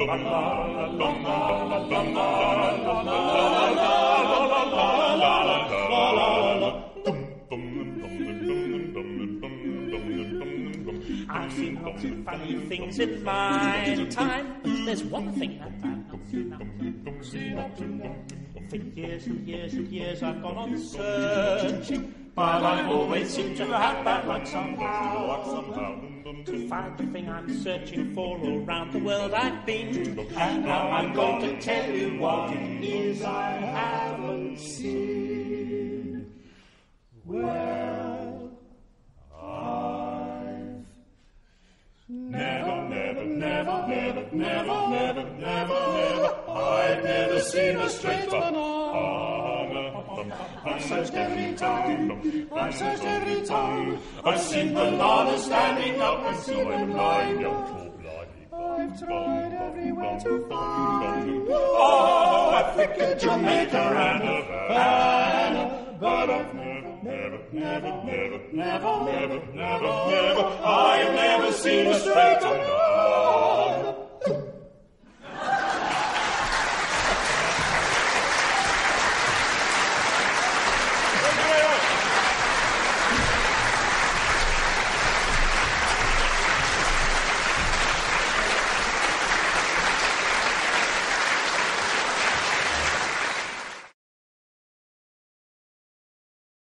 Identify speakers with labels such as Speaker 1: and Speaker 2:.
Speaker 1: I've seen lots of funny things in my time. There's one thing that I've not seen. For years and years and years I've gone on searching, but I always seem to have bad luck somehow. somehow. To find the thing I'm searching for all round the world I've been. And now I'm going to tell you what it is I haven't seen. Well, I've never, never, never, never, never, never, never, never, I've never seen a straight banana. I've searched every time, I've searched every time. I've seen the bananas standing up and seen them lying down. I've tried everywhere to find. Oh, Africa, Jamaica, and Havana, but I've never, never, never, never, never, never, never, never, I've never seen a straight banana.